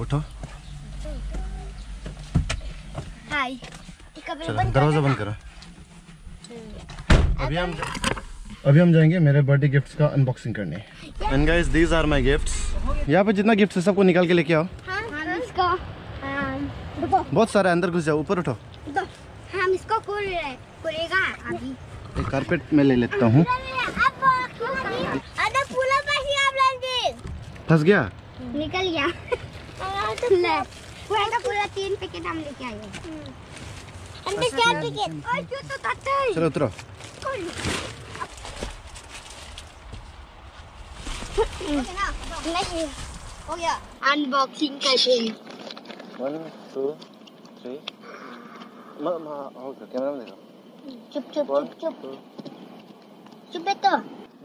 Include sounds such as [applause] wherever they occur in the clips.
उठो। हाय। चलो दरवाज़ा बंद करो। अभी हम अभी हम जाएँगे मेरे बर्थडे गिफ्ट्स का अनबॉक्सिंग करने। And guys these are my gifts यहाँ पे जितना गिफ्ट है सबको निकाल के लेके आओ। हाँ हम इसको बहुत सारे अंदर घुस जाओ ऊपर उठो। हम इसको खोल रहे खोलेगा? अभी। एक कारपेट में ले लेता हूँ। फंस गया? निकल गया। ले। पूरा का पूरा तीन पैकेट हम लेके आए हैं। अंदर चार पैकेट और जो तो ताता है? चलो उतरो। नहीं। हो। गया। अनबॉक्सिंग करते हैं वन टू थ्री कैमरा में देखो। चुप चुप चुप चुप। चुप तो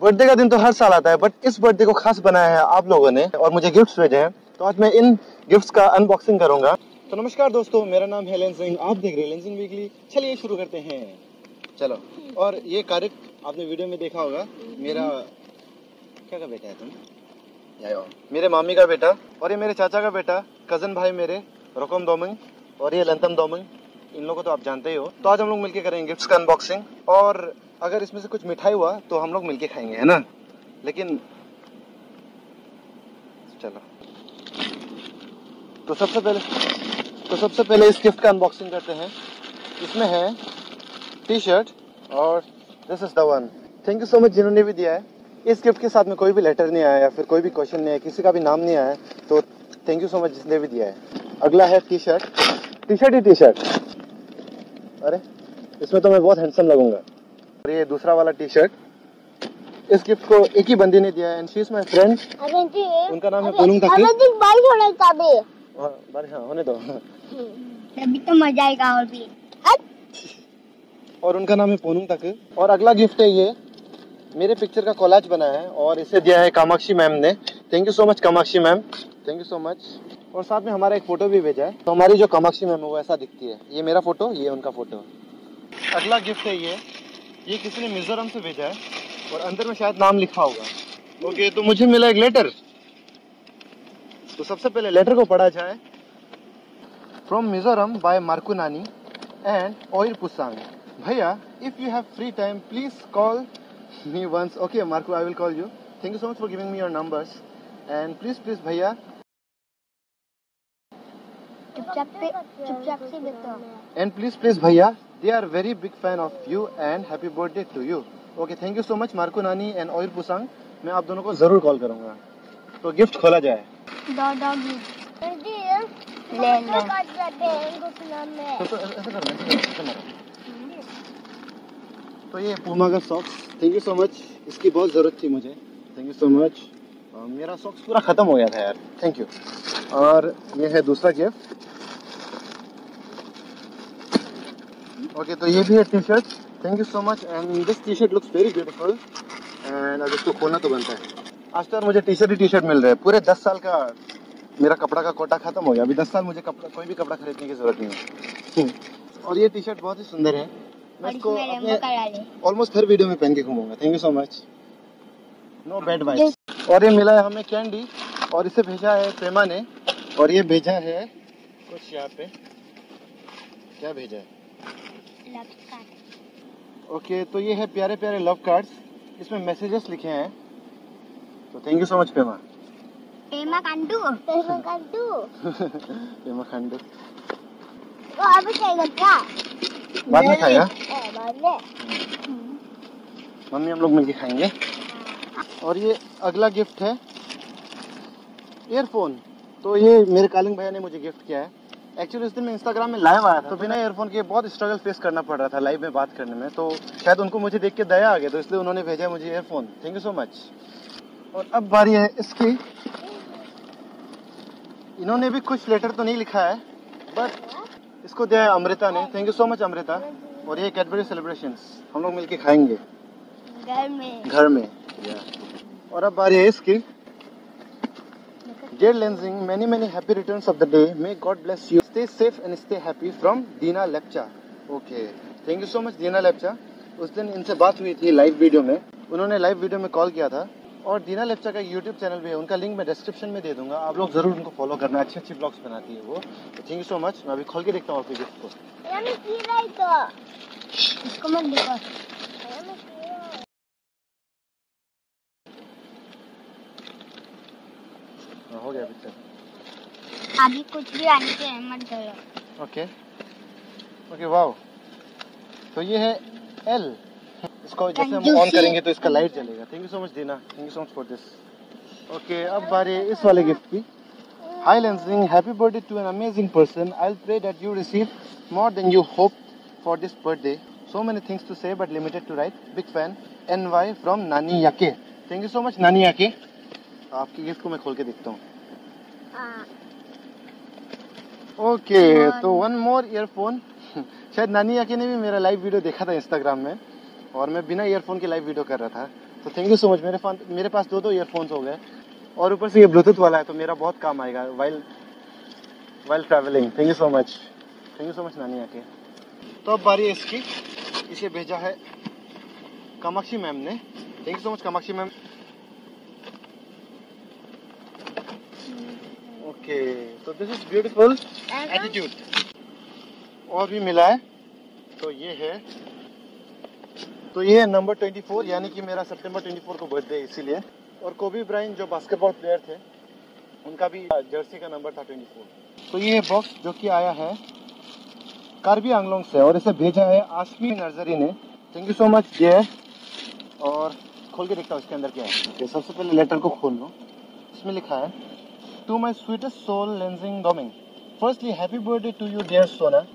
बर्थडे का दिन तो हर साल आता है बट इस बर्थडे को खास बनाया है आप लोगों ने और मुझे गिफ्ट्स भेजे हैं। तो आज मैं इन गिफ्ट्स का अनबॉक्सिंग करूँगा। तो नमस्कार दोस्तों, मेरा नाम है सिंह आप देख रहे हैं वीकली चलिए शुरू करते हैं। चलो। और ये कार्य आपने वीडियो में देखा होगा। मेरा क्या का बेटा है तुम? मेरे मामी का बेटा और ये मेरे चाचा का बेटा कज़न भाई मेरे, रोकम दोमंग और ये लंतम दोमंग। इन लोगों को तो आप जानते ही हो। तो आज हम लोग मिलके करेंगे गिफ्ट्स का अनबॉक्सिंग और अगर इसमें से कुछ मिठाई हुआ तो हम लोग मिलके खाएँगे, है ना? लेकिन चलो। तो सबसे पहले तो सबसे पहले इस गिफ्ट का अनबॉक्सिंग करते हैं। इसमें है टी शर्ट और this is the one thank you so much जिन्होंने भी दिया है। इस गिफ्ट के साथ में कोई भी लेटर नहीं आया, या फिर कोई भी क्वेश्चन नहीं है किसी का भी नाम नहीं आया तो थैंक यू सो मच जिसने भी दिया है। अगला है टी शर्ट टी शर्ट ही टी शर्ट अरे इसमें तो मैं बहुत हैंडसम लगूँगा। और ये दूसरा वाला टी शर्ट इस गिफ्ट को एक ही बंदी ने दिया है and she is my friend उनका नाम है पूनम तकी अरे जी बारिश होने का भी हाँ, बारिश हाँ होने दो। अभी तो मज़ा आएगा और भी। और उनका नाम है पूनम तक और अगला गिफ्ट है ये। मेरे पिक्चर का कोलाज बना है और इसे दिया है कामाक्षी मैम ने। Thank you so much Kamakshi ma'am thank you so much और साथ में हमारा एक फ़ोटो भी भेजा है। तो हमारी जो कामाक्षी मैम है, वो ऐसा दिखती है। ये मेरा फ़ोटो, ये उनका फ़ोटो। अगला गिफ्ट है ये। ये किसी ने मिजोरम से भेजा है और अंदर में शायद नाम लिखा होगा। ओके तो मुझे मिला एक लेटर तो सबसे पहले लेटर को पढ़ा जाए। फ्रॉम मिजोरम बाय मार्कू नानी एंड ऑयल पुसांग भैया if you have free time please call me once okay, marco, i will call you thank you so much for giving me your numbers and please please, भैया चुपचाप पे चुपचाप से देखो and please please भैया they are very big fan of you and happy birthday to you. Okay thank you so much Marko Nani and ऑयल पुसांग मैं आप दोनों को ज़रूर कॉल करूँगा। तो गिफ्ट खोला जाए। दो डॉगी ले लो। तो, तो ऐसे करना, मारो तो ये पूमा का socks thank you so much इसकी बहुत ज़रूरत थी मुझे। थैंक यू सो मच मेरा सॉक्स पूरा ख़त्म हो गया था यार। थैंक यू और ये है दूसरा गिफ्ट ओके तो ये भी है T shirt thank you so much and this T shirt looks very beautiful and अब इसको खोलना तो बनता है. आज तक मुझे टी शर्ट ही टी शर्ट मिल रहे हैं. पूरे दस साल का मेरा कपड़ा का कोटा खत्म हो गया. अभी दस साल मुझे कपड़ा कोई भी कपड़ा खरीदने की ज़रूरत नहीं है. और ये टी शर्ट बहुत ही सुंदर है. मैं इसको ऑलमोस्ट हर वीडियो में पहन के घूमूँगा. Thank you so much no bad vibes और ये मिला है हमें कैंडी और इसे भेजा है प्रेमा ने. और ये भेजा है कुछ यहाँ पे. क्या भेजा है? ओके तो ये है प्यारे प्यारे लव कार्ड्स इसमें मैसेजेस लिखे हैं. तो thank you so much Prema Pema Khandu Pema Khandu Prema Khandu वो अभी चाहिए क्या बाद में खाएगा बाद में. मम्मी हम लोग मिलके खाएँगे. और ये अगला गिफ्ट है. ईयरफोन तो ये मेरे कालिंग भैया ने मुझे गिफ्ट किया है. एक्चुअली उस दिन मैं इंस्टाग्राम में लाइव आया तो बिना ईयरफोन के बहुत स्ट्रगल फेस करना पड़ रहा था लाइव में बात करने में। तो शायद उनको मुझे देख के दया आ गया तो इसलिए उन्होंने भेजा मुझे earphone thank you so much और अब बारी है इसकी। इन्होंने भी कुछ लेटर तो नहीं लिखा है बट इसको दिया है अमृता ने। Thank you so much Amrita. और ये कैडबरी सेलिब्रेशन हम लोग मिलके खाएँगे। घर में। घर में। और अब बारी है इसकी। Dear Lensing, many many happy returns of the day. May God bless you. Stay safe and stay happy from Dina Lepcha. Okay. Thank you so much Dina Lepcha. उस दिन इनसे बात हुई थी लाइव वीडियो में। उन्होंने लाइव वीडियो में call किया था। और दीना लेप्चा का यूट्यूब चैनल भी है। उनका लिंक मैं डिस्क्रिप्शन में दे दूँगा। आप लोग ज़रूर उनको फॉलो करना। अच्छी अच्छी ब्लॉग्स बनाती है वो। थैंक यू सो मच मैं अभी खोल के देखता हूँ आपके गिफ्ट को। tira. हाँ, हो गया पिक्चर अभी कुछ भी आने के मत डरो ओके ओके वाओ तो ये है एल इसको जैसे हम ऑन करेंगे तो इसका लाइट जलेगा thank you so much Deena thank you so much for this okay अब बारी इस वाले गिफ्ट की Hi Lensing, happy birthday to an amazing person. I'll pray that you receive more than you hoped for this birthday. So many things to say but limited to write. Big fan. NY from Nani Yake. Thank you so much Nani Yake. आपकी gift को मैं खोल के देखता हूँ Ah, okay. तो one more earphone शायद नानी आके ने भी मेरा लाइव वीडियो देखा था इंस्टाग्राम में और मैं बिना ईयरफोन के लाइव वीडियो कर रहा था। तो थैंक यू सो मच मेरे पास मेरे पास दो दो ईयरफोन्स हो गए और ऊपर से ये ब्लूटूथ वाला है तो मेरा बहुत काम आएगा while while travelling thank you so much thank you so much Nani आके। तो अब बारी इसकी। इसे भेजा है कामाक्षी मैम ने। Thank you so much Kamakshi ma'am. Okay तो दिस इज़ ब्यूटीफुल एटीट्यूड और भी मिला है तो ये है। तो ये है नंबर 24 यानी कि मेरा सितंबर 24 को बर्थडे है इसीलिए। और कोबी ब्राइन जो बास्केटबॉल प्लेयर थे उनका भी जर्सी का नंबर था 24 तो ये बॉक्स जो कि आया है कार्बी आंगलोंग से और इसे भेजा है आशमी नर्सरी ने। थैंक यू सो मच ये और खोल के देखता हूँ इसके अंदर क्या है। okay, सबसे पहले लेटर को खोल लो। इसमें लिखा है to my sweetest soul, Lensing Doming. Firstly, happy birthday to you, dear Sona.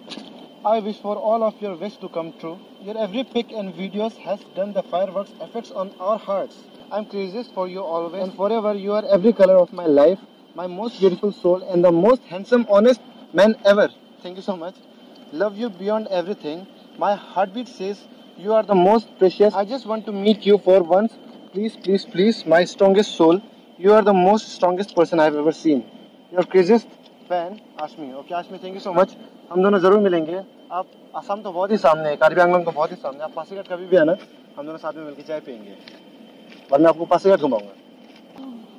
I wish for all of your wish to come true. Your every pic and videos has done the fireworks effects on our hearts. I'm craziest for you always and forever. You are every color of my life, my most beautiful soul, and the most handsome, honest man ever. Thank you so much. Love you beyond everything. My heartbeat says you are the most precious. I just want to meet you for once. Please, please, please, my strongest soul. You are the most strongest person I've ever seen. Your craziest fan Ashmi okay Ashmi thank you so much हम दोनों जरूर मिलेंगे आप आसाम तो बहुत ही सामने है कार्बी आंगलोंग तो बहुत ही सामने है। आप पासीघाट कभी भी आना हम दोनों साथ में मिलकर चाय पियेंगे बाद में आपको पासीघाट घुमाऊंगा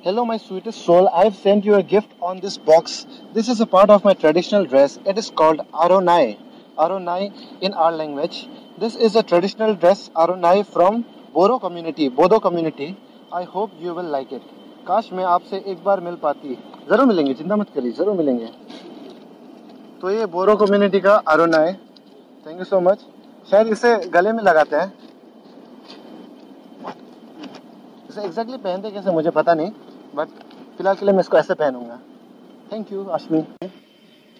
Hello, my sweetest soul. I've sent you a gift on this box. This is a part of my traditional dress. It is called Aronai. Aronai in our language. This is a traditional dress Aronai from Boro community, Bodo community. I hope you will like it. काश मैं आपसे एक बार मिल पाती। ज़रूर मिलेंगे चिंता मत करिए ज़रूर मिलेंगे। तो ये बोरो कम्युनिटी का है। थैंक यू सो मच शायद इसे गले में लगाते हैं। इसे एग्जैक्टली पहनते कैसे मुझे पता नहीं। बट फ़िलहाल के लिए मैं इसको ऐसे पहनूँगा। थैंक यू आशमी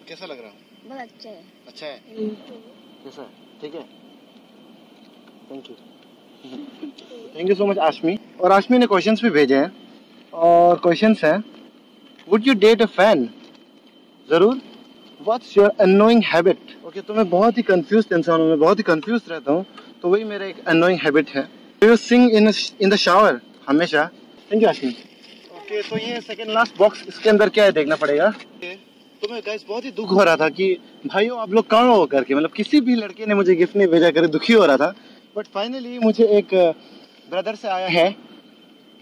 कैसा लग रहा है? बहुत अच्छा है। अच्छा है? कैसा ठीक है। Thank you thank you so much Ashmi और आशमी ने क्वेश्चंस भी भेजे हैं। और क्वेश्चंस हैं. Would you date a fan ज़रूर. What's your annoying habit okay तो मैं बहुत ही कंफ्यूज इंसान हूँ, मैं बहुत ही कंफ्यूज रहता हूँ तो वही मेरा एक अनोइंग हैबिट है. You sing in in the shower हमेशा. थैंक यू आशमी ओके तो ये सेकंड लास्ट बॉक्स इसके अंदर क्या है, देखना पड़ेगा. तो मैं गाइस बहुत ही दुख हो रहा था कि भाइयों, आप लोग कहाँ हो करके? मतलब किसी भी लड़के ने मुझे गिफ्ट नहीं भेजा, कर दुखी हो रहा था. बट फाइनली मुझे एक ब्रदर से आया है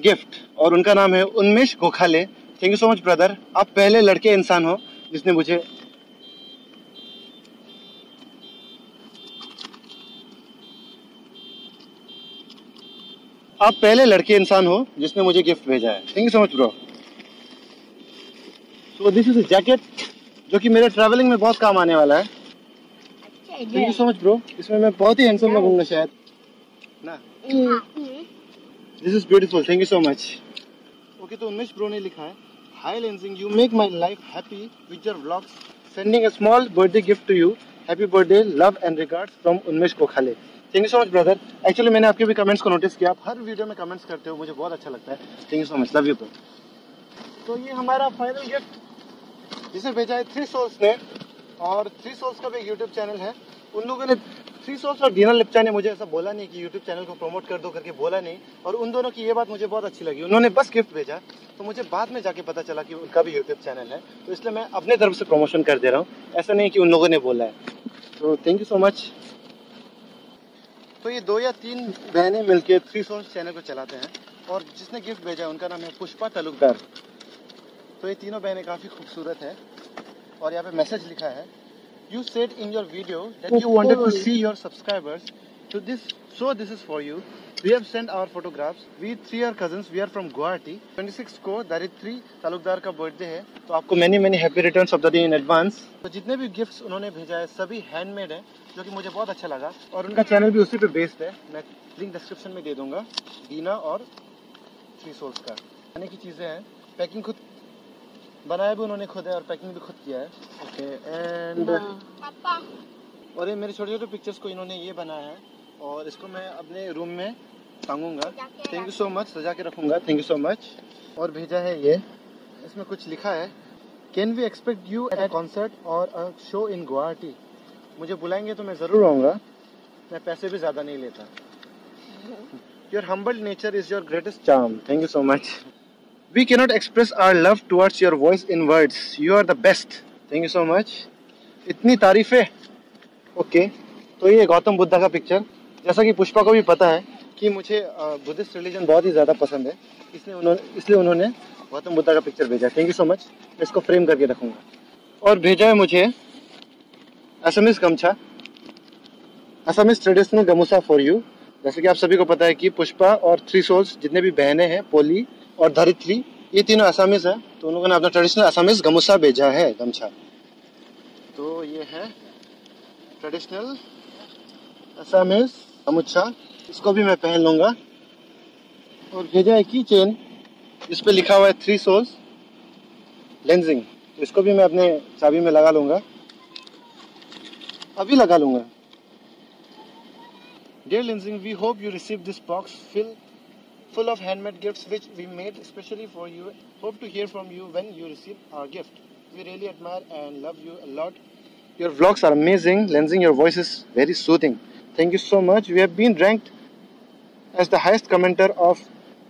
गिफ्ट और उनका नाम है Unmesh Gokhale. Thank you so much brother आप पहले लड़के इंसान हो जिसने मुझे आप पहले लड़के इंसान हो जिसने मुझे गिफ्ट भेजा है। Thank you so much bro so this is a jacket जो कि मेरे ट्रैवलिंग में बहुत काम आने वाला है। Thank you so much bro इसमें मैं बहुत ही हैंडसम लगूँगा शायद। ना। This is beautiful thank you so much okay तो उन्मेश ब्रो ने लिखा है hi lensing you make my life happy with your vlogs sending a small birthday gift to you happy birthday love and regards from Unmesh Gokhale thank you so much brother actually मैंने आपके भी comments को notice किया। आप हर video में comments करते हो, मुझे बहुत अच्छा लगता है। Thank you so much love you bro तो ये हमारा फाइनल गिफ्ट जिसे भेजा है थ्री सोल्स ने, और थ्री सोल्स का भी यूट्यूब चैनल है। उन लोगों ने सोल्स और दीना लिप्चा ने मुझे ऐसा बोला नहीं कि यूट्यूब चैनल को प्रमोट कर दो करके बोला नहीं। और उन दोनों की ये बात मुझे बहुत अच्छी लगी। उन्होंने बस गिफ्ट भेजा। तो मुझे बाद में जाके पता चला कि उनका भी यूट्यूब चैनल है। तो इसलिए मैं अपने तरफ़ से प्रमोशन कर दे रहा हूँ। ऐसा नहीं कि उन लोगों ने बोला है। तो थैंक यू सो मच तो ये दो या तीन बहनें मिलके थ्री सोल्स चैनल को चलाते हैं। और जिसने गिफ्ट भेजा है, उनका नाम है पुष्पा तालुकदार। तो ये तीनों बहनें काफ़ी खूबसूरत है। और यहाँ पे मैसेज लिखा है। You said in your video that you wanted to see your subscribers to this so this is for you. We have sent our photographs. We three are cousins. We are from guwahati. 26 को दारित्री तालुकदार का birthday है। तो आपको many many happy returns of the day in advance तो जितने भी gifts उन्होंने भेजा है सभी हैंडमेड है जो कि मुझे बहुत अच्छा लगा। और उनका चैनल भी उसी पे बेस्ड है। मैं लिंक डिस्क्रिप्शन में दे दूँगा। दीना और थ्री सोल्स का। खाने की चीज़ें हैं। पैकिंग खुद बनाया भी उन्होंने खुद है और पैकिंग भी खुद किया है। ओके एंड पापा। और ये मेरे छोटे छोटे पिक्चर्स को इन्होंने ये बनाया है और इसको मैं अपने रूम में टांगूँगा। थैंक यू सो मच सजा के रखूँगा। थैंक यू सो मच और भेजा है ये। इसमें कुछ लिखा है can we expect you at concert or a show इन गुवाहाटी मुझे बुलाएँगे तो मैं ज़रूर आऊँगा। मैं पैसे भी ज़्यादा नहीं लेता। Your humble nature is your greatest charm thank you so much we cannot express our love towards your voice in words you are the best thank you so much इतनी तारीफें। ओके तो ये गौतम बुद्धा का पिक्चर जैसा कि पुष्पा को भी पता है कि मुझे बुद्धिस्ट रिलीजन बहुत ही ज़्यादा पसंद है। इसलिए उन्होंने इसलिए उन्होंने गौतम बुद्धा का पिक्चर भेजा। थैंक यू सो मच मैं इसको फ्रेम करके रखूँगा। और भेजा है मुझे असमिस गमछा। Assamese traditional gamosa for you जैसे कि आप सभी को पता है कि पुष्पा और थ्री सोल्स जितने भी बहनें हैं पोली और धरित्री ये तीनों असमिस है। तो उन लोगों ने अपना ट्रेडिशनल असमिस गमूसा भेजा है गमछा तो ये है ट्रेडिशनल असमिस गमछा इसको भी मैं पहन लूँगा। और भेजा है की चेन इस पे लिखा हुआ है थ्री सोल्स लेंजिंग इसको भी मैं अपने चाबी में लगा लूँगा। अभी लगा लूँगा। Dear Lensing, we hope you receive this box fill, full of handmade gifts which we made especially for you. Hope to hear from you when you receive our gift. We really admire and love you a lot. Your vlogs are amazing. Lensing, your voice is very soothing. Thank you so much. We have been ranked as the highest commenter of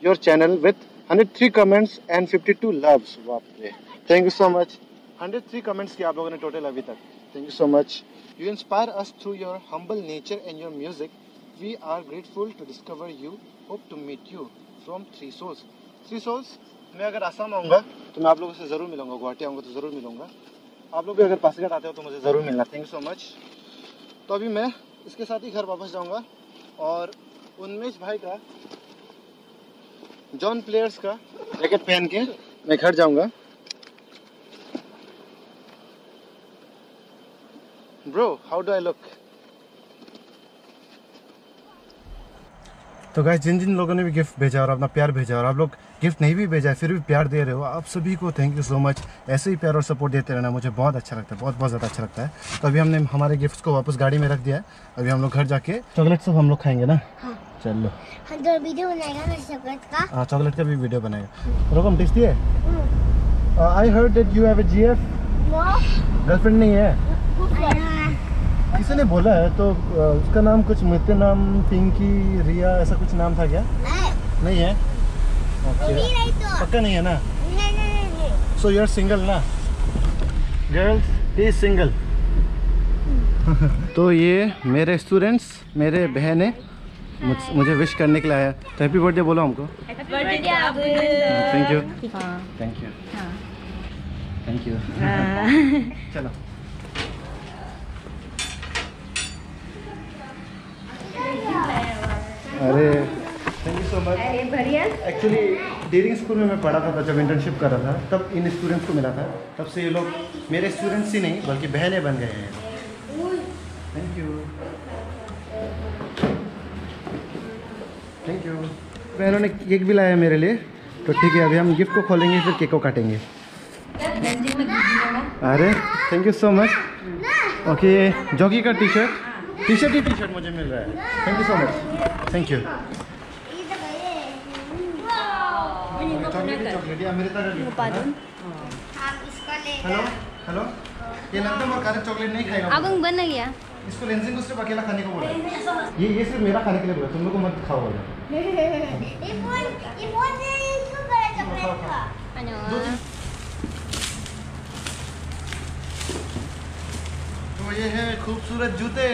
your channel with 103 comments and 52 loves. बाप रे. Thank you so much. 103 comments किया आप लोगों ने total अभी तक. Thank you so much. You inspire us through your humble nature and your music. We are grateful to discover you. Hope to meet you from Three Souls. Three Souls, मैं अगर आसाम आऊँगा तो मैं आप लोगों से ज़रूर मिलूँगा गुवाहाटी आऊँगा तो ज़रूर मिलूँगा आप लोग भी अगर पासीघाट आते हो तो मुझे ज़रूर मिलना थैंक यू सो मच तो अभी मैं इसके साथ ही घर वापस जाऊँगा और उन्मेश भाई का जॉन प्लेयर्स का जैकेट पहन के मैं घर जाऊँगा bro how do I look तो गाय जिन जिन लोगों ने भी गिफ्ट भेजा और अपना प्यार भेजा और आप लोग गिफ्ट नहीं भी भेजा है फिर भी प्यार दे रहे हो आप सभी को थैंक यू सो मच ऐसे ही प्यार और सपोर्ट देते रहना मुझे बहुत अच्छा लगता है बहुत बहुत ज़्यादा अच्छा लगता है। तो अभी हमने हमारे गिफ्ट को वापस गाड़ी में रख दिया है। अभी हम लोग घर जाके चॉकलेट सब हम लोग खाएँगे ना? हाँ। चलो। वीडियो बनाएगा चॉकलेट का। हाँ चॉकलेट का भी वीडियो बनाएगा। रोकम टेस्टी है? I heard that you have a GF girlfriend नहीं है? किसी ने बोला है तो उसका नाम कुछ मृत्यु नाम पिंकी रिया ऐसा कुछ नाम था क्या? नहीं। है? ओके तो। पक्का नहीं है ना? नहीं नहीं नहीं सो यू आर सिंगल ना? गर्ल्स ही सिंगल तो ये मेरे स्टूडेंट्स मेरे बहन है मुझ- मुझे विश करने के लिए आया। तो हैप्पी बर्थडे बोलो हमको। Thank you thank you thank you चलो। अरे। थैंक यू सो मच अरे बढ़िया। एक्चुअली डेयरिंग स्कूल में मैं पढ़ा था जब इंटर्नशिप कर रहा था तब इन स्टूडेंट्स को मिला था। तब से ये लोग मेरे स्टूडेंट्स ही नहीं बल्कि बहनें बन गए हैं। थैंक यू थैंक यू बहनों ने केक भी लाया मेरे लिए। तो ठीक है अभी हम गिफ्ट को खोलेंगे फिर केक को काटेंगे। अरे thank you so much okay Jockey का टी शर्ट टी शर्ट ही टी शर्ट मुझे मिल रहा है। Thank you so much thank you chocolate chocolate या मेरे तरह हम इसको ले हेलो हेलो ये नंदम और कारक चॉकलेट नहीं खाएगा abang bener ya इसको लेंसिंग को सिर्फ़ अकेला खाने को बोला ये ये सिर्फ़ मेरा खाने के लिए बोला तुम लोग को मत खाओ बोला [laughs] ये फ़ोन ये फ़ोन से इसको करा चॉकलेट का। ये है खूबसूरत जूते।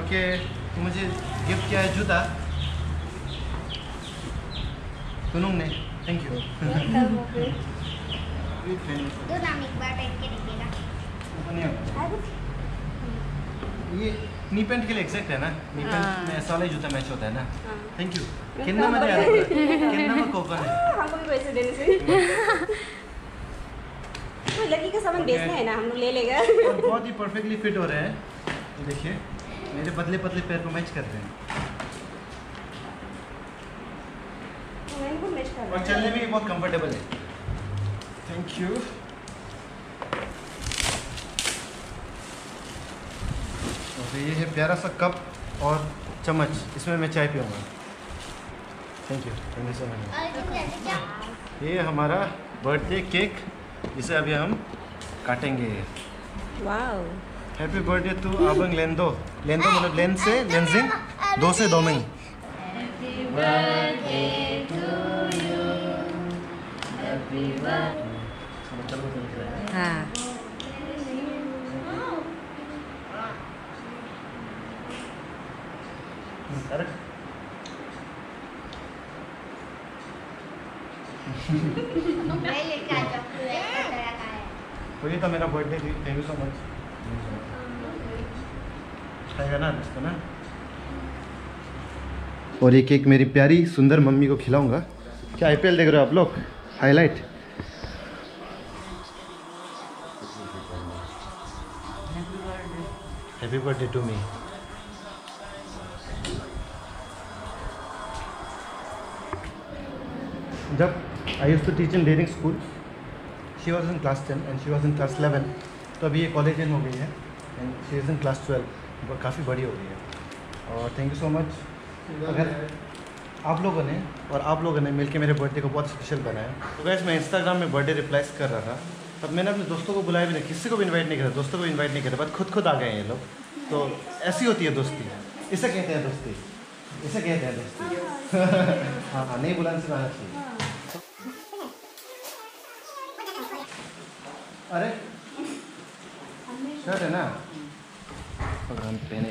ओके तो मुझे गिफ्ट किया है जूता। कुनुंग ने थैंक यू दो नाम एक बार बैठ के देखिएगा। ये नी पैंट के लिए एग्जैक्ट है ना? नी पैंट हाँ। में ऐसा वाला ही जूता मैच होता है ना? हाँ। थैंक यू किन्ना में यार [laughs] किन्ना में कोकन है? हमको भी पैसे देने से। हाँ, [laughs] [laughs] लड़की का सामान बेचना है ना हम लोग ले लेगा। बहुत ही परफेक्टली फिट हो रहे हैं। देखिए मेरे पतले पतले पैर को मैच कर रहे हैं। मैं इनको मैच कर और चलने में भी बहुत कंफर्टेबल है। थैंक यू और ये है प्यारा सा कप और चम्मच। इसमें मैं चाय पीऊँगा। Thank you thank you so much ये हमारा बर्थडे केक जिसे अभी हम काटेंगे। Happy birthday to Abang Lendo Lendo मतलब लेन से लेंजिंग दो से दो में। ही। हाँ मैं लेके आ जाऊँ एक तरह का है तो ये था मेरा बर्थडे थी। थैंक यू सो मच खाएगा ना? ना? और ये केक मेरी प्यारी सुंदर मम्मी को खिलाऊँगा। क्या आईपीएल देख रहे हो आप लोग? Highlight happy birthday to me जब I use to teach in daring school she was in class ten and she was in class eleven तो अभी ये कॉलेज इन हो गई है and she is in class twelve काफ़ी बड़ी हो गई है। और थैंक यू सो मच अगर आप लोगों ने और आप लोगों ने मिलके मेरे बर्थडे को बहुत स्पेशल बनाया। तो गैस मैं इंस्टाग्राम में बर्थडे रिप्लाइज कर रहा था। तब मैंने अपने दोस्तों को बुलाया भी नहीं, किसी को भी इनवाइट नहीं करा, दोस्तों को इनवाइट नहीं करा बस खुद खुद आ गए हैं ये लोग। तो ऐसी होती है दोस्ती। इसे कहते हैं दोस्ती। इसे कहते हैं दोस्ती। [laughs] हाँ हाँ नहीं बुलाने से आना चाहिए अरे। शर्ट है ना? हम पहने।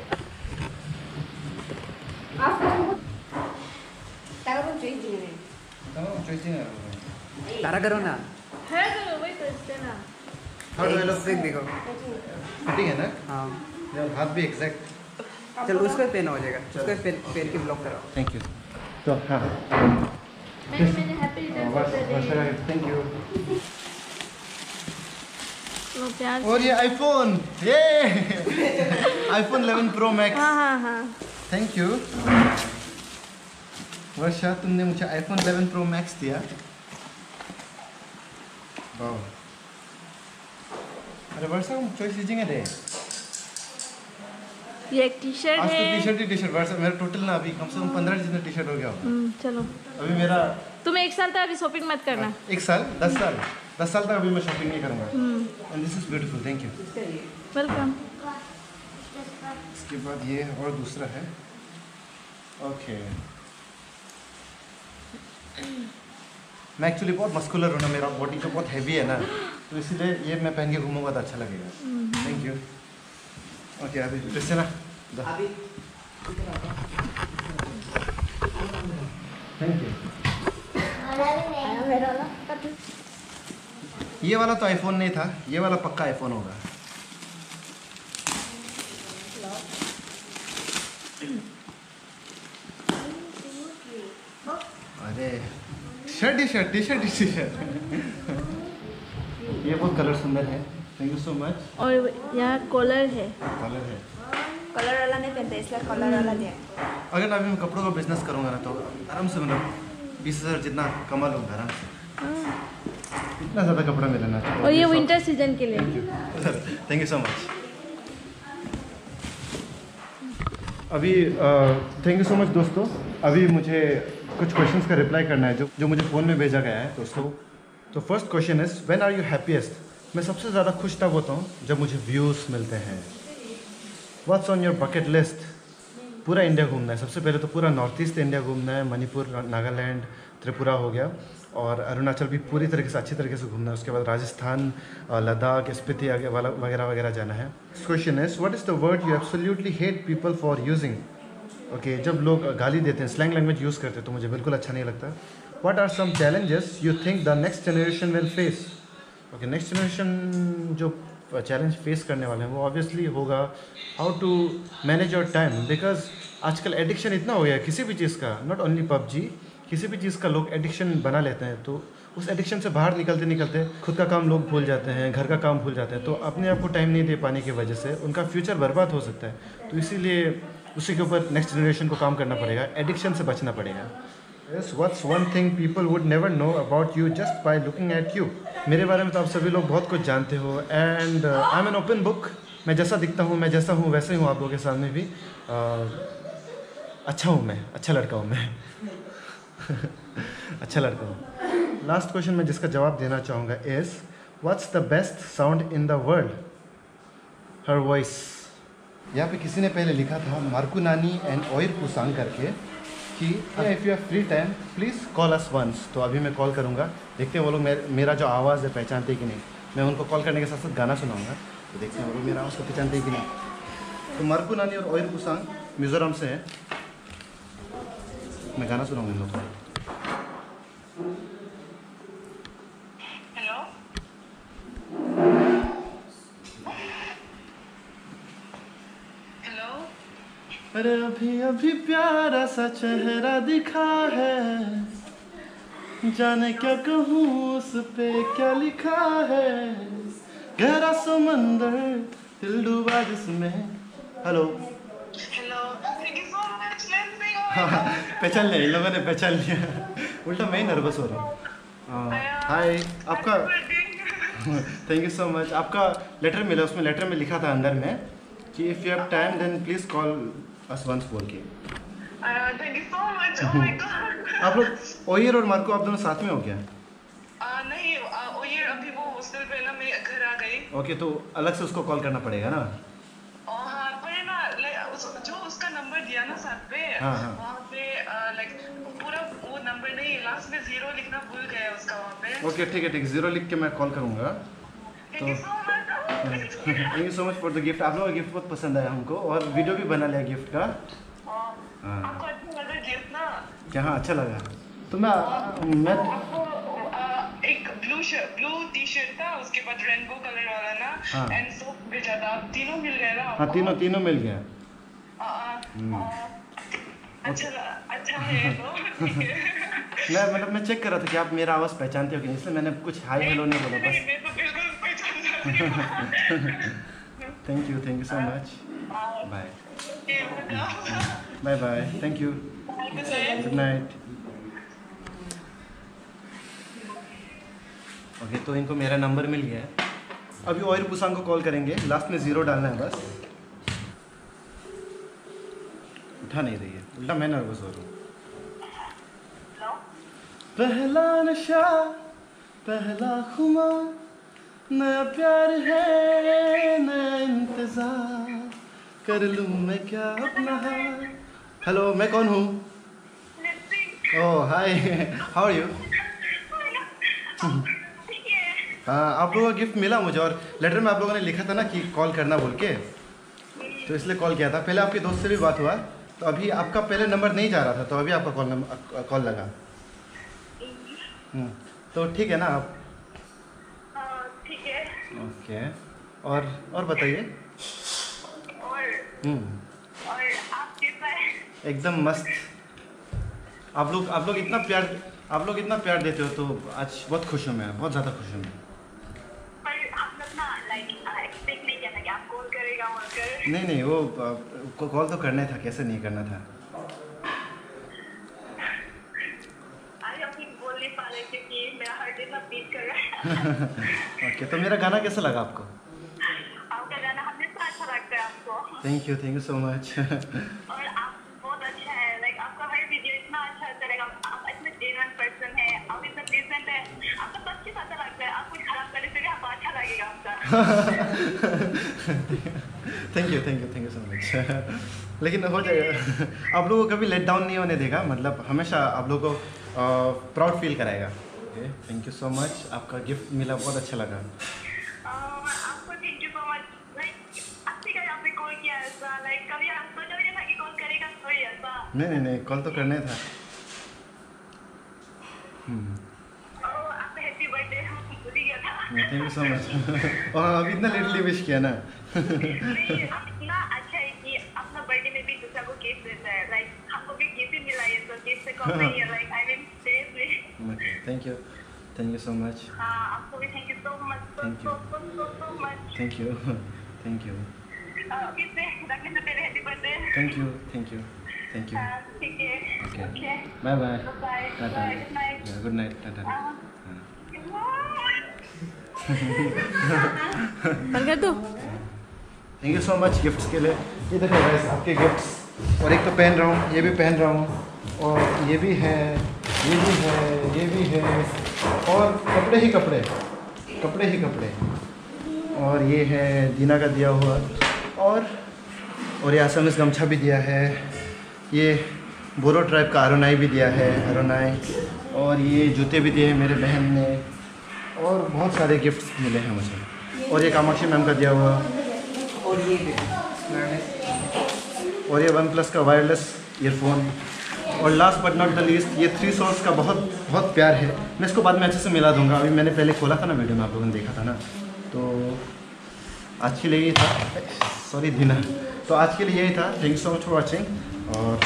तारा को चॉइस दिए चॉइसिंग तारा करो ना। हाउ डू आई लुक देख। देखो फिटिंग है ना? हाँ। यार हाथ भी एग्जैक्ट चल उसका पेन हो जाएगा। उसका पेन पेन की ब्लॉक कराओ थैंक यू तो हाँ। थैंक यू और ये आईफोन ये! आईफोन 11 प्रो मैक्स हाँ हाँ हाँ। थैंक यू वर्षा तुमने मुझे आईफोन 11 प्रो मैक्स दिया। वाह अरे वर्षा हम चॉइस लीजिएँगे रे। ये एक टी शर्ट आज तो टी शर्ट ही टी शर्ट वर्षा मेरा टोटल ना अभी कम से कम पंद्रह जितना टी शर्ट हो गया होगा। हम्म, चलो। अभी मेरा तुम एक साल तक अभी शॉपिंग मत करना। एक साल दस साल दस साल तक अभी मैं शॉपिंग नहीं करूँगा। And this is beautiful thank you welcome इसके बाद ये और दूसरा है। ओके मैं एक्चुअली बहुत मस्कुलर हूँ ना मेरा बॉडी तो बहुत हैवी है ना तो इसीलिए ये मैं पहन के घूमूँगा तो अच्छा लगेगा। थैंक यू ओके अभी क्रिस्टिना अभी। थैंक यू ये वाला तो आईफोन नहीं था ये वाला पक्का आईफोन होगा। अरे shirt T shirt T shirt T shirt ये बहुत कलर सुंदर है। थैंक यू सो मच और यहाँ कॉलर है। कलर है। कलर वाला नहीं पहनते इसलिए कलर वाला दिया अगर अभी मैं कपड़ों का बिज़नेस करूँगा ना तो आराम से मतलब बीस हज़ार जितना कमा लूँगा आराम इतना ज़्यादा कपड़ा मिलना चाहिए हाँ। और ये विंटर सीज़न के लिए। Thank you thank you so much अभी थैंक यू सो मच दोस्तों। अभी मुझे कुछ क्वेश्चंस का रिप्लाई करना है जो जो मुझे फ़ोन में भेजा गया है दोस्तों। तो first question is when are you happiest मैं सबसे ज़्यादा खुश तब होता हूँ जब मुझे व्यूज़ मिलते हैं। What's on your bucket list पूरा इंडिया घूमना है। सबसे पहले तो पूरा नॉर्थ ईस्ट इंडिया घूमना है मणिपुर नागालैंड त्रिपुरा हो गया और अरुणाचल भी पूरी तरीके से, अच्छी तरीके से घूमना है। उसके बाद राजस्थान लद्दाख, स्पीति वाला, वगैरह वगैरह जाना है। Question is what is the word you absolutely hate people for using okay जब लोग गाली देते हैं स्लैंग लैंग्वेज यूज़ करते हैं तो मुझे बिल्कुल अच्छा नहीं लगता। What are some challenges you think the next generation will face? Okay, next generation जो चैलेंज फेस करने वाले हैं। वो ऑब्वियसली होगा how to manage your time because आजकल एडिक्शन इतना हो गया किसी भी चीज़ का नॉट ओनली पबजी, किसी भी चीज़ का लोग एडिक्शन बना लेते हैं तो उस एडिक्शन से बाहर निकलते निकलते खुद का काम लोग भूल जाते हैं, घर का काम भूल जाते हैं तो अपने आप को टाइम नहीं दे पाने की वजह से उनका फ्यूचर बर्बाद हो सकता है। तो इसीलिए उसी के ऊपर नेक्स्ट जनरेशन को काम करना पड़ेगा एडिक्शन से बचना पड़ेगा। Yes what's one thing people would never know about you just by looking at you मेरे बारे में तो आप सभी लोग बहुत कुछ जानते हो and I am an open book मैं जैसा दिखता हूँ मैं जैसा हूँ वैसे ही हूँ आप लोगों के सामने भी। Uh, अच्छा हूँ मैं अच्छा लड़का हूँ मैं। [laughs] अच्छा लड़का हूँ। लास्ट क्वेश्चन मैं जिसका जवाब देना चाहूँगा is what's the best sound in the world her voice यहाँ पे किसी ने पहले लिखा था मार्कू नानी एंड ऑयर कुसांग करके। कि if you have free time please call us once तो अभी मैं कॉल करूँगा। देखते हैं वो लोग मेरा जो आवाज़ है, पहचानते कि नहीं। मैं उनको कॉल करने के साथ साथ गाना सुनाऊँगा। तो देखते हैं वो लोग मेरा आवाज़ को पहचानते कि नहीं। तो मरकू नानी और ओयर कुसांग मिज़ोरम से है। मैं गाना सुनाऊँगा इन लोगों को हेलो हेलो अरे अभी अभी प्यारा सा चेहरा दिखा है। जाने क्या कहूँ उस पे क्या लिखा है? गहरा समंदर दिल डूबा जिसमें। हेलो लेट्स सिंग पहचान लिया इन लोगों ने पहचान लिया। उल्टा मैं ही नर्वस हो रहा हूँ। हाँ, हाय आपका थैंक यू सो मच आपका लेटर मिला उसमें लेटर में लिखा था अंदर में कि if you have time then please call us once बोल के thank you so much oh my god आप लोग ओयर और मार्को आप दोनों साथ में हो गया नहीं ओ ये अभी वो हॉस्टल पे ना मेरे घर आ गई। ओके तो अलग से उसको कॉल करना पड़ेगा ना? हाँ जो उसका नंबर दिया ना साथ पे हाँ, हाँ। वहाँ पे लाइक पूरा वो नंबर नहीं लास्ट में ज़ीरो लिखना भूल गया उसका वहाँ पे। ओके ठीक है ठीक है ज़ीरो लिख के मैं कॉल करूँगा। Much thank you so much for the gift आप लोगों का गिफ्ट बहुत पसंद आया हमको और वीडियो भी बना लिया गिफ्ट का। हाँ। आपको अच्छा लगा गिफ्ट ना? क्या हाँ अच्छा लगा। तो मैं मैं एक blue shirt blue T shirt था उसके बाद रेनबो कलर वाला ना। हाँ। एंड सोप भेजा था तीनों मिल गए ना हाँ? तीनों तीनों मिल गया। आ, आ, आ, अच्छा अच्छा है तो। है। [laughs] मैं मतलब मैं चेक कर रहा था कि आप मेरा आवाज़ पहचानते हो कि नहीं इसलिए मैंने कुछ हाई हेलो नहीं बोला बस। Thank you thank you so much bye bye bye thank you Good night okay तो इनको मेरा नंबर मिल गया है। अभी और पुसांग को कॉल करेंगे। लास्ट में ज़ीरो डालना है बस। उठा नहीं रही है। उल्टा मैं नर्वस हो रहा हूँ। पहला नशा, पहला खुमा। नया प्यार है नया इंतज़ार कर लूँ मैं क्या अपना हाल। हेलो मैं कौन हूँ? Oh hi how are you हाँ आप लोगों का गिफ्ट मिला मुझे और लेटर में आप लोगों ने लिखा था ना कि कॉल करना बोल के। तो इसलिए कॉल किया था। पहले आपके दोस्त से भी बात हुआ तो अभी आपका पहले नंबर नहीं जा रहा था तो अभी आपका कॉल नंबर कॉल लगा। हम्म, तो ठीक है ना आप है ओके और और बताइए। हम्म, एकदम मस्त। आप लोग आप लोग इतना प्यार आप लोग इतना प्यार देते हो तो आज बहुत खुश हूँ मैं बहुत ज़्यादा खुश हूँ मैं। नहीं नहीं नहीं वो कॉल तो करना ही था कैसे नहीं करना था आज हम कुछ बोल नहीं पा रहे क्योंकि मेरा हार्ट इतना बीट कर रहा है ओके [laughs] तो मेरा गाना कैसा लगा आपको? आपका गाना हमेशा अच्छा लगता है आपको। Thank you thank you so much और आप बहुत अच्छा है लाइक आपका हर वीडियो इतना अच्छा आप इतने जेन्युइन पर्सन है आप इतना डिसेंट है। आपका सब चीज़ अच्छा लगता है आप कुछ खराब करने से भी आपको अच्छा लगेगा आपका। Thank you thank you thank you so much लेकिन हो जाएगा। आप लोगों को कभी लेट डाउन नहीं होने देगा मतलब हमेशा आप लोगों को प्राउड फील कराएगा। Okay thank you so much आपका गिफ्ट मिला बहुत अच्छा लगा। कॉल नहीं कॉल नहीं नहीं कॉल तो करना था। ओह आपका हैप्पी बर्थडे भूल गया था। थैंक यू सो मच और अभी इतना लेटली विश किया ना। [laughs] इतना अच्छा है कि अपना बर्थडे में भी दूसरा को गिफ्ट देता है। लाइक हमको भी गिफ्ट मिला है तो गिफ्ट से कम नहीं है। Like I mean thank you thank you so much हाँ आपको भी thank you so much thank you thank you thank you thank you thank you हाँ ठीक है Okay. Okay bye bye bye tata bye good night good night tata. कर दो thank you so much gifts के लिए. ये देखो guys आपके गिफ्ट्स और एक तो पहन रहा हूँ ये भी पहन रहा हूँ. और ये भी है. ये भी है ये भी है। और कपड़े ही कपड़े कपड़े ही कपड़े। और ये है दीना का दिया हुआ। और और ये असमिस गमछा भी दिया है। ये बोरो ट्राइब का अरुणाई भी दिया है अरुणाई। और ये जूते भी दिए हैं मेरे बहन ने। और बहुत सारे गिफ्ट्स मिले हैं मुझे। और ये कामाक्षी मैम का दिया हुआ। और ये और ये वन प्लस का वायरलेस ईयरफोन और last but not the least ये थ्री सोर्स का बहुत बहुत प्यार है। मैं इसको बाद में अच्छे से मिला दूँगा। अभी मैंने पहले खोला था ना वीडियो में, आप लोगों ने देखा था ना। तो आज के लिए यही था। सॉरी दीना तो आज के लिए यही था। Thank you so much for watching और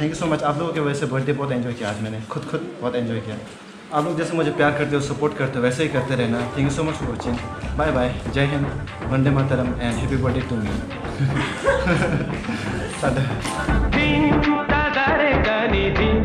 थैंक यू सो मच आप लोगों की वजह से बर्थडे बहुत एंजॉय किया आज मैंने। खुद खुद बहुत एंजॉय किया। आप लोग जैसे मुझे प्यार करते हो सपोर्ट करते हो, वैसे ही करते रहना। Thank you so much for watching bye bye जय हिंद। वंदे मातरम। And happy birthday to me கனிதி